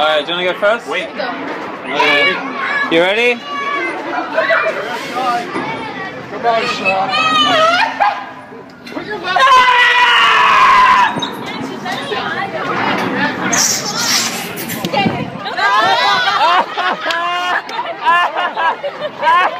Alright, do you want to go first? Wait. Okay. You ready? Come on, Sean. Put your left. Ah!